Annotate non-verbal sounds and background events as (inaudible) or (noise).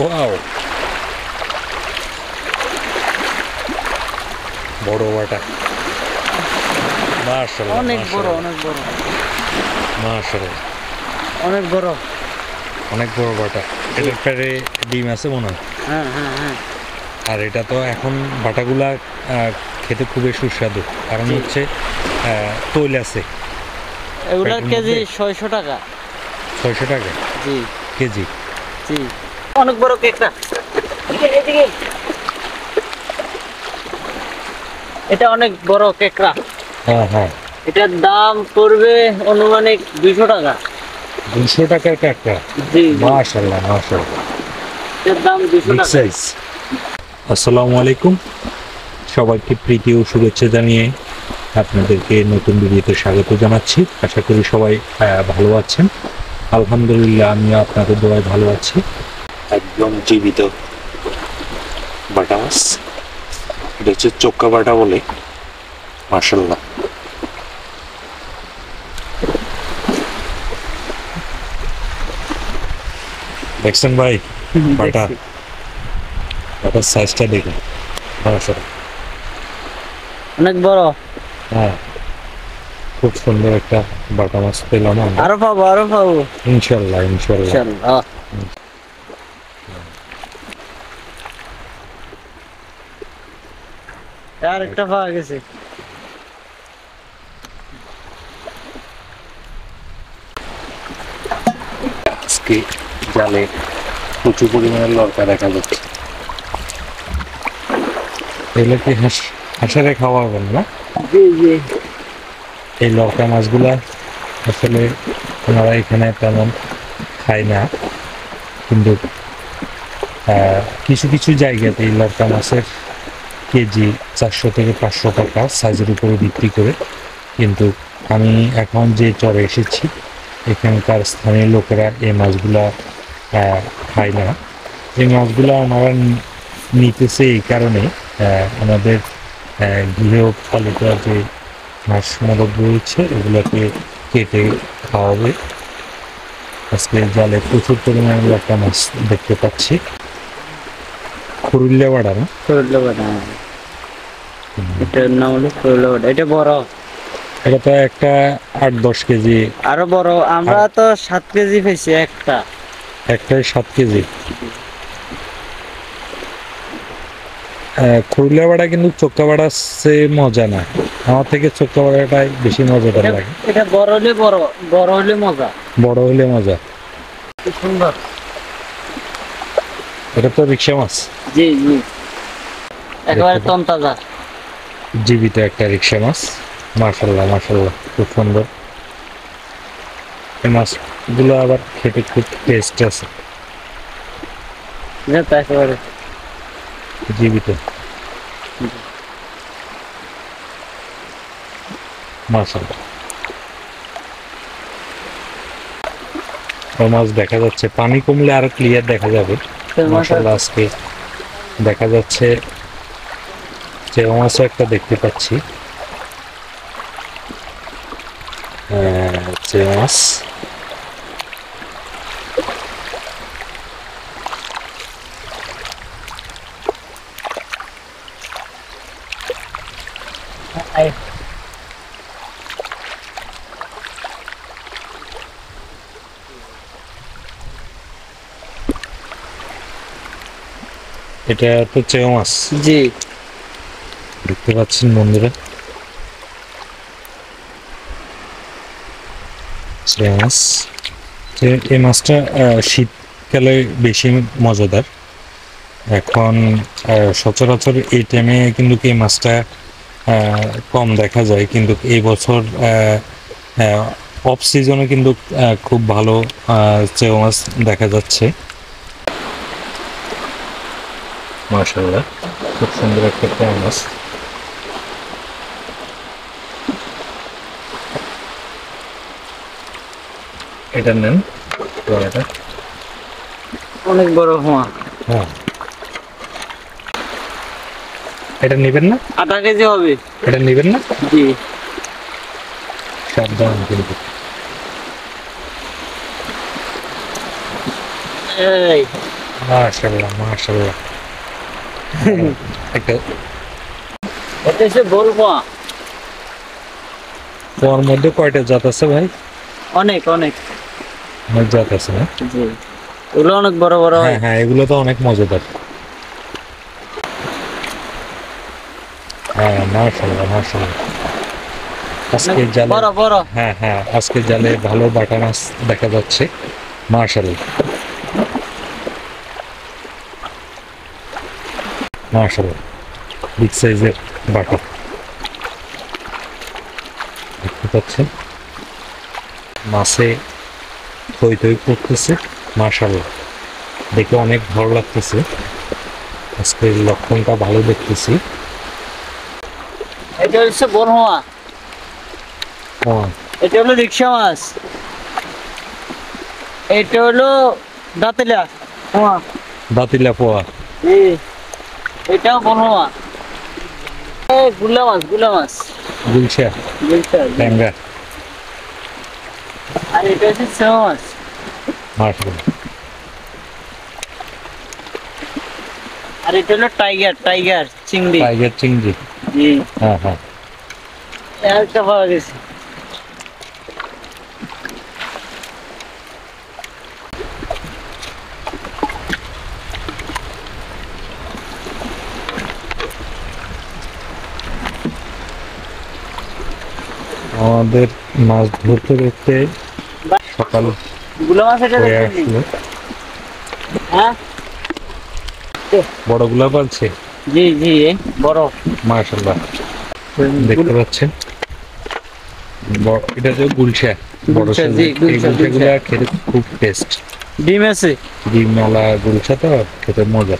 Wow বড় বাটা। মাশাআল্লাহ অনেক বড় অনেক বড়। মাশাআল্লাহ। অনেক বড়। অনেক বড় বাটা। এটার ডিম আছে মনে হয়? হ্যাঁ হ্যাঁ হ্যাঁ। আর এটা তো এখন বাটাগুলা খেতে খুবই সুস্বাদু। কারণ হচ্ছে তৈল আছে। এগুলার কেজি? ছয়শো টাকা। ছয়শো টাকা? জি। কেজি? জি। অনেক বড় কেকটা এটা অনেক বড় কেকড়া হ্যাঁ হ্যাঁ। এটার দাম পড়বে অনুমানিক দুইশো টাকা। দুশো টাকার জি জি। মাশাল্লাহ মাশাল্লাহ এটার দাম দুইশো বিগ টাকা। সাইজ আসসালামু আলাইকুম। সবাইকে প্রীতি ও শুভেচ্ছা জানিয়ে আপনাদেরকে নতুন ভিডিওতে স্বাগত জানাচ্ছি। আশা করি সবাই ভালো আছেন। আলহামদুলিল্লাহ আমিও আপনাদের দোয়ায় ভালো আছি। একদম জীবিত। বাটা মাছ এটা হচ্ছে চোক্কা বাটা বলে। মার্শাল্লাহ দেখছেন ভাই? বাটা। বাটার সাইজটা দেখুন। অনেক বড়। হ্যাঁ। খুব সুন্দর একটা বাটা মাছ পেলাম আরও পাবো আরও পাবো। ইনশাল্লাহ ইনশাল্লাহ ইনশাল্লাহ আর একটা পাওয়া গেছে। আজকে জালে প্রচুর পরিমাণে লড়কা দেখা যাচ্ছে এগুলো কি হাঁস হাঁসারে খাওয়া হবে না? জি জি। এই লড়কা মাছগুলা আসলে ওনারা এখানে তেমন খায় না। কিন্তু আহ, কিছু কিছু জায়গাতে এই লড়কা মাছের কেজি চারশো থেকে পাঁচশো টাকা সাইজের উপরে বিক্রি করে। কিন্তু আমি এখন যে চরে এসেছি, এখানকার স্থানীয় লোকেরা এই মাছগুলা খায় না। এই মাছগুলা ওনারা নিতেছে এই কারণে আমাদের গৃহপালিত যে হাঁস মোরগ রয়েছে, এগুলোকে কেটে খাওয়াবে। আজকে জালে প্রচুর পরিমাণে একটা মাছ দেখতে পাচ্ছি। খুরুল্লা বাড়া না? করল বাটা এটার নাম হলো করল এটা বড়। এটা তো একটা আট দশ কেজি। আরও বড়। আমরা তো সাত কেজি পেয়েছি একটা। একটাই সাত কেজি। খুরুলিয়া বাড়া কিন্তু চোক্কা বাড়া সে মজা না। আমার থেকে চোক্কা বাড়াটাই বেশি মজাদার লাগে। এটা বড় হলে বড় বড় হলে মজা। বড় হলে মজা। সুন্দর। এটা তো রিক্সা মাছ। জি জি। একেবারে। তন্তাজা। জীবিত একটা রিক্সা মাছ। মার্শাল্লাহ মার্শাল্লাহ খুব সুন্দর। এই মাছগুলো আবার খেতে খুব টেস্ট আছে। জীবিত। মার্শাল্লাহ ও মাছ দেখা যাচ্ছে। পানি কমলে আরও ক্লিয়ার দেখা যাবে। মার্শাল্লাহ আজকে দেখা যাচ্ছে যে মাছও একটা দেখতে পাচ্ছি। মাছ এটা তো চেও মাছ জি। দেখতে পাচ্ছেন বন্ধুরা এই মাছটা শীতকালে বেশি মজাদার। এখন সচরাচর এই টাইমে কিন্তু এই মাছটা কম দেখা যায়। কিন্তু এই বছর অফ সিজনে কিন্তু খুব ভালো চেও মাছ দেখা যাচ্ছে। মাশাল্লাহ খুব সুন্দর একটা মাছ। এটা নেন। এটা। অনেক বড় হোয়া হ্যাঁ। এটা নেবেন না? আধা কেজি হবে। এটা নেবেন না? জি। সাবধান কিন্তু এই। মাশাল্লাহ মাশাল্লাহ (laughs) একটা এটা হচ্ছে বলব ওর মধ্যে কয়টা জাত আছে ভাই? অনেক অনেক। অনেক জাত আছে না? জি। ওগুলো অনেক বড় বড় হ্যাঁ। হ্যাঁ এগুলো তো অনেক মজাদার। হ্যাঁ মাশাল্লাহ মাশাল্লাহ আজকে জালে বড় বড়। হ্যাঁ হ্যাঁ আজকে জালে ভালো বাটা মাছ দেখা যাচ্ছে মাশাল্লাহ মাশাল্লাহ বিগ সাইজের বাটা। দেখতে পাচ্ছেন? মাছে থই থই করতেছে মাশাল্লাহ দেখে অনেক ভালো লাগতেছে। আজকে লক্ষণটা ভালো দেখতেছি। এটা হচ্ছে বনহুয়া এটা হলো রিক্সা মাছ। এটা হলো দাঁতেলা। হুয়া। দাঁতিলা পোয়া। এটাও বনহুয়া এই গুলা মাছগুলা মাছ। গুলশা। গুলশা, ট্যাংরা। হচ্ছে সেমা মাছ মাশাল্লাহ আর এটা হলো টাইগার টাইগার চিংড়ি। টাইগার চিংড়ি। জি। হ্যাঁ হ্যাঁ। একটা পাওয়া গেছে। আমাদের মাছ ধরতে ধরতে সকালগুলা হয়ে পালছে জি জি বড়। মাশাল্লাহ দেখতে পাচ্ছেন? এটা যে গুলশা। বড় জি, গুলশাগুলা খেতে খুব টেস্ট ডিম আছে? ডিমওয়ালা গুলশা তো খেতে মজা।